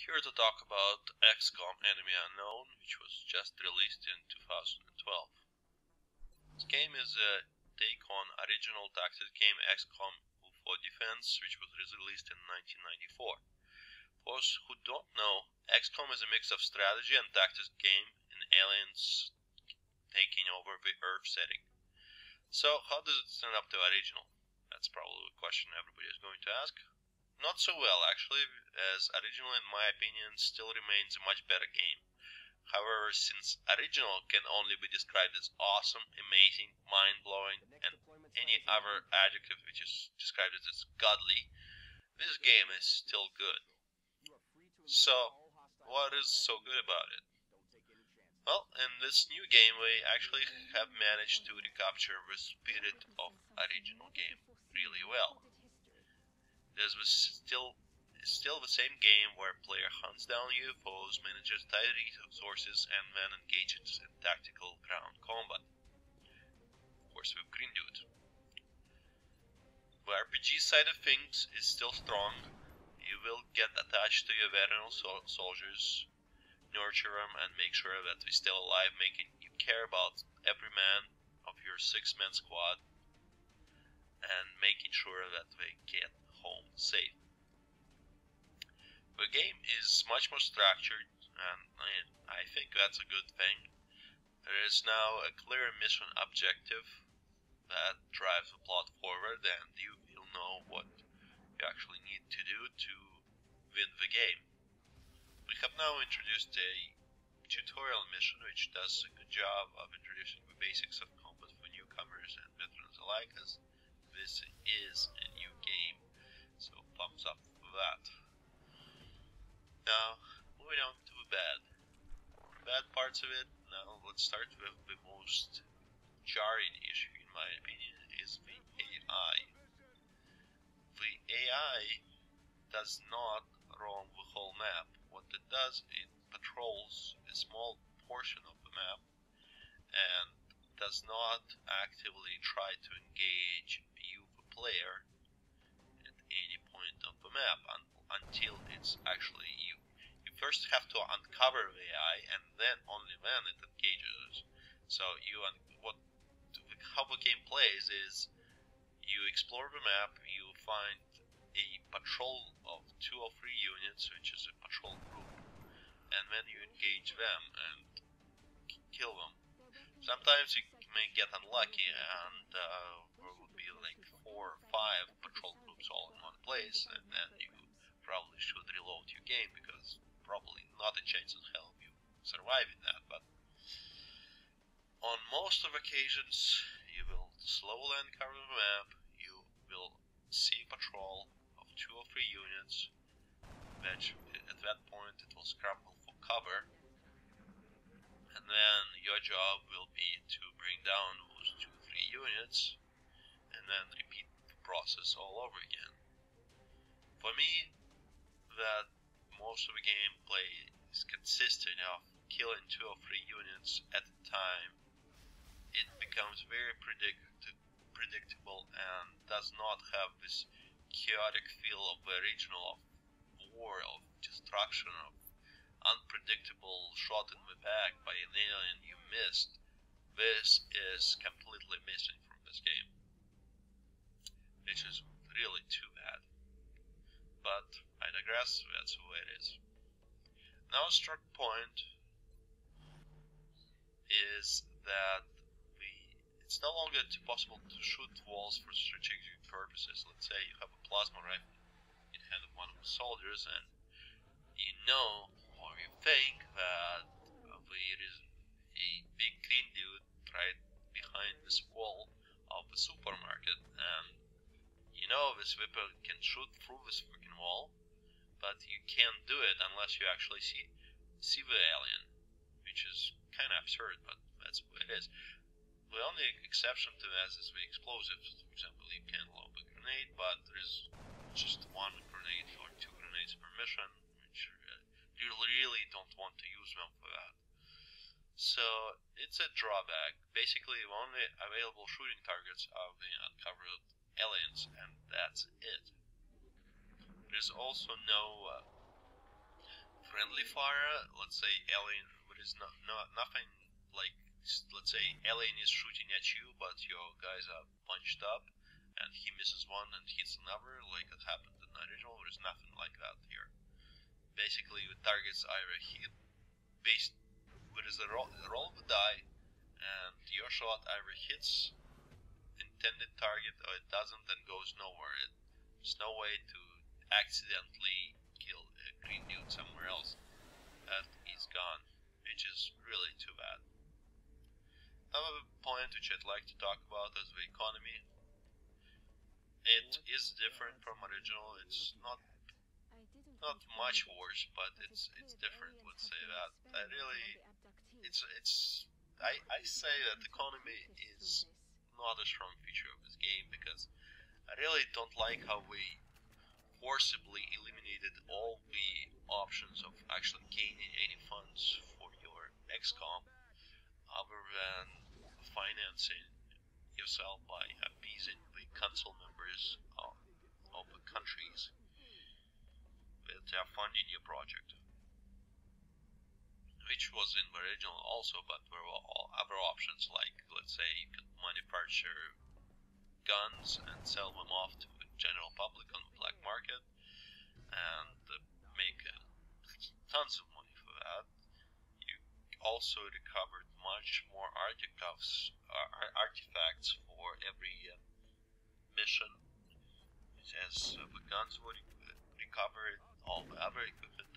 here to talk about XCOM Enemy Unknown, which was just released in 2012. This game is a take on original tactics game XCOM UFO Defense, which was released in 1994. For those who don't know, XCOM is a mix of strategy and tactics game in aliens taking over the Earth setting. So, how does it stand up to original? That's probably a question everybody is going to ask. Not so well, actually, as original, in my opinion, still remains a much better game. However, since original can only be described as awesome, amazing, mind-blowing, and any other adjective which is described as godly, this game is still good. So, what is so good about it? Well, in this new game, we actually have managed to recapture the spirit of original game really well. This was still still the same game where player hunts down UFOs, manages tight resources, and then engages in tactical ground combat. Of course, with Green Dude. The RPG side of things is still strong. You will get attached to your veteran so soldiers, nurture them, and make sure that they're still alive, making you care about every man of your six-man squad, and making sure that they get home safe. The game is much more structured, and I think that's a good thing. There is now a clear mission objective that drives the plot forward, and you will know what you actually need to do to win the game. We have now introduced a tutorial mission which does a good job of introducing the basics of combat for newcomers and veterans alike, as this is a new game so thumbs up for that. Now, moving on to the bad. Bad parts of it, now let's start with the most jarring issue in my opinion is the AI. The AI does not roam the whole map. What it does, it patrols a small portion of the map and does not actively try to engage you, the player, the map un until it's actually you. You first have to uncover the AI and then only then it engages. So you what how the game plays is you explore the map, you find a patrol of two or three units, which is a patrol group, and then you engage them and kill them. Sometimes you may get unlucky and uh, there will be like four or five patrol groups all place, and then you probably should reload your game because probably not a chance in hell you surviving that. But on most of occasions, you will slowly uncover the map. You will see a patrol of two or three units, which at that point it will scramble for cover. And then your job will be to bring down those two, or three units, and then repeat the process all over again. For me, that most of the gameplay is consisting of killing two or three units at a time, it becomes very predict predictable and does not have this chaotic feel of the original of war, of destruction, of unpredictable shot in the back by an alien you missed. This is completely missing from this game which is really too bad. But I digress, that's the way it is. Now a struck point is that we it's no longer possible to shoot walls for strategic purposes. Let's say you have a plasma rifle in hand of one of the soldiers and you know or you think that a big green dude right behind this wall of the supermarket and you know this weapon can shoot through this freaking wall, but you can't do it unless you actually see see the alien, which is kind of absurd, but that's what it is. The only exception to that is the explosives. For example, you can lob a grenade, but there is just one grenade or two grenades per mission, which uh, you really don't want to use them for that. So it's a drawback. Basically, the only available shooting targets are the uncovered aliens, and that's it. There's also no uh, friendly fire, let's say alien, there is not, not nothing like, let's say alien is shooting at you, but your guys are punched up, and he misses one and hits another, like it happened in the original. There's nothing like that here. Basically, the targets either hit based there is a roll, roll of the die, and your shot either hits intended target or it doesn't and goes nowhere. It, there's no way to accidentally kill a green dude somewhere else. That is gone, which is really too bad. Another point which I'd like to talk about is the economy. It is different from original. It's not not much worse, but it's it's different. Let's say that. I really, it's it's. I I say that economy is not a strong feature of this game because I really don't like how we forcibly eliminated all the options of actually gaining any funds for your XCOM other than financing yourself by appeasing the council members of, of the countries that are funding your project was in the original also, but there were other options like, let's say, you could manufacture guns and sell them off to the general public on the black market and uh, make uh, tons of money for that. You also recovered much more artifacts, uh, artifacts for every mission, as uh, the guns were recovered, all the other equipment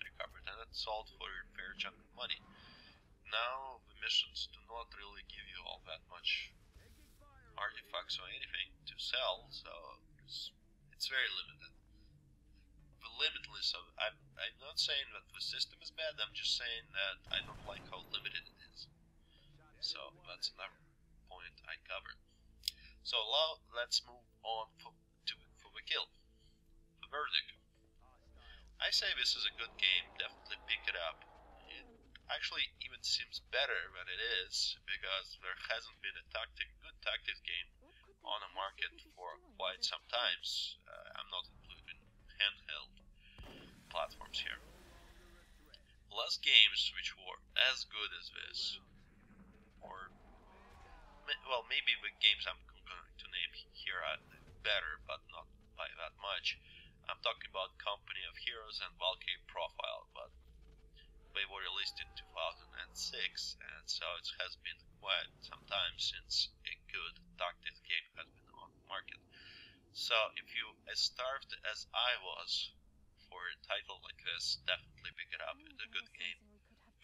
and it's sold for a fair chunk of money. Now, the missions do not really give you all that much artifacts or anything to sell, so it's, it's very limited. The limitless of I'm I'm not saying that the system is bad. I'm just saying that I don't like how limited it is. So that's another point I covered. So now let's move on for, to for the kill, the verdict. Say this is a good game, definitely pick it up. It actually even seems better than it is, because there hasn't been a tactic, good tactics game on the market for quite some times. Uh, I'm not including handheld platforms here. Last games which were as good as this, or well, maybe the games I'm going to name here are better, but not by that much. I'm talking about Company of and Valkyrie Profile, but they were released in 2006, and so it has been quite some time since a good tactics game has been on the market. So if you as starved as I was for a title like this, definitely pick it up. It's a good game.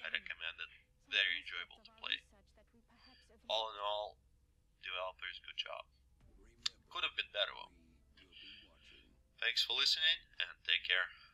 I recommend it. Very enjoyable to play. All in all, developers, good job. Could have been better. Thanks for listening and take care.